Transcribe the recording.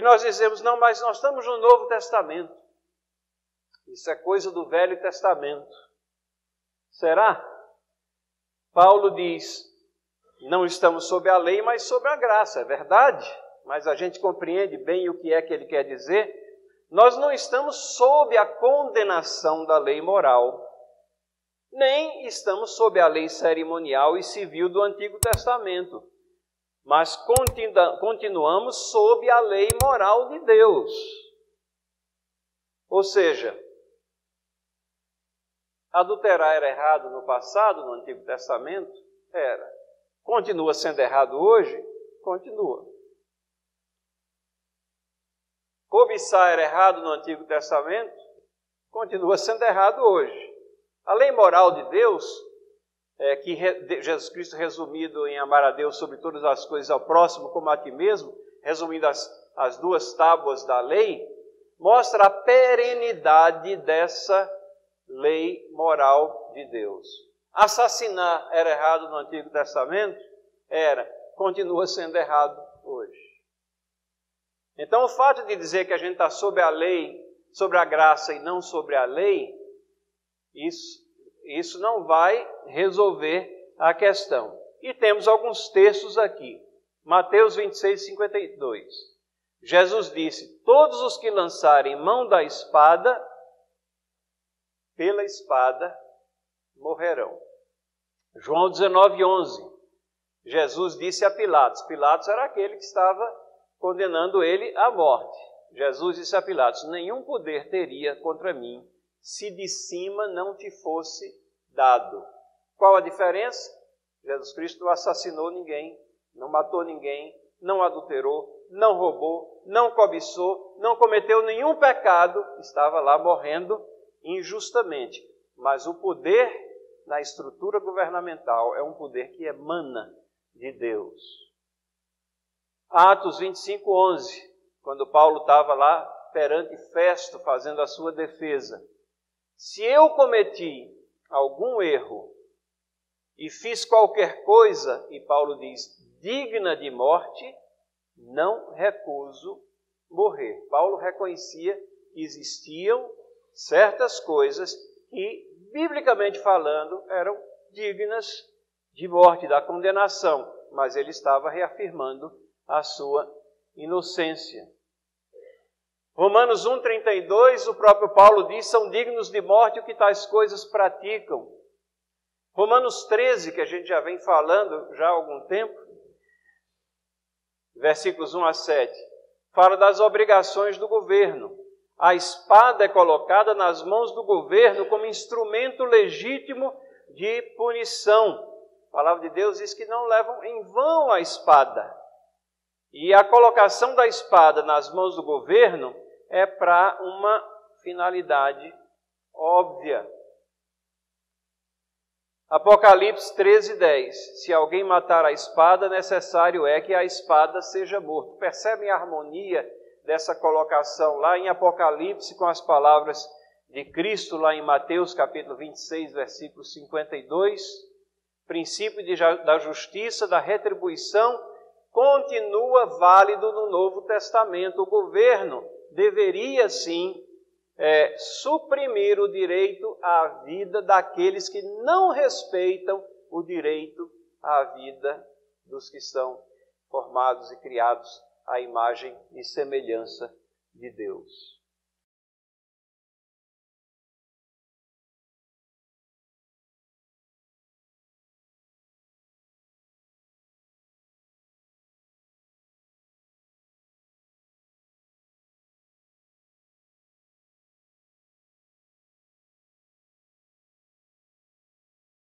Nós dizemos, não, mas nós estamos no Novo Testamento. Isso é coisa do Velho Testamento. Será? Paulo diz: não estamos sob a lei, mas sob a graça, é verdade, mas a gente compreende bem o que é que ele quer dizer. Nós não estamos sob a condenação da lei moral, nem estamos sob a lei cerimonial e civil do Antigo Testamento, mas continuamos sob a lei moral de Deus. Ou seja, adulterar era errado no passado, no Antigo Testamento? Era. Continua sendo errado hoje? Continua. Cobiçar era errado no Antigo Testamento? Continua sendo errado hoje. A lei moral de Deus, é, que Jesus Cristo resumido em amar a Deus sobre todas as coisas ao próximo como a ti mesmo, resumindo as, as duas tábuas da lei, mostra a perenidade dessa lei moral de Deus. Assassinar era errado no Antigo Testamento? Era. Continua sendo errado hoje. Então, o fato de dizer que a gente está sob a lei, sobre a graça e não sobre a lei, isso, isso não vai resolver a questão. E temos alguns textos aqui. Mateus 26, 52. Jesus disse: Todos os que lançarem mão da espada, pela espada morrerão. João 19, 11. Jesus disse a Pilatos: Pilatos era aquele que estava condenando ele à morte. Jesus disse a Pilatos: Nenhum poder teria contra mim se de cima não te fosse dado. Qual a diferença? Jesus Cristo não assassinou ninguém, não matou ninguém, não adulterou, não roubou, não cobiçou, não cometeu nenhum pecado, estava lá morrendo injustamente. Mas o poder na estrutura governamental é um poder que emana de Deus. Atos 25, 11, quando Paulo estava lá perante Festo fazendo a sua defesa. Se eu cometi algum erro e fiz qualquer coisa, e Paulo diz, digna de morte, não recuso morrer. Paulo reconhecia que existiam certas coisas que biblicamente falando, eram dignas de morte, da condenação, mas ele estava reafirmando a sua inocência. Romanos 1,32, o próprio Paulo diz: são dignos de morte o que tais coisas praticam. Romanos 13, que a gente já vem falando já há algum tempo, versículos 1 a 7, fala das obrigações do governo. A espada é colocada nas mãos do governo como instrumento legítimo de punição. A palavra de Deus diz que não levam em vão a espada. E a colocação da espada nas mãos do governo é para uma finalidade óbvia. Apocalipse 13, 10. Se alguém matar a espada, necessário é que a espada seja morto. Percebem a harmonia dessa colocação lá em Apocalipse com as palavras de Cristo lá em Mateus capítulo 26, versículo 52, princípio de, da justiça, da retribuição, continua válido no Novo Testamento. O governo deveria sim é, suprimir o direito à vida daqueles que não respeitam o direito à vida dos que são formados e criados à imagem e semelhança de Deus.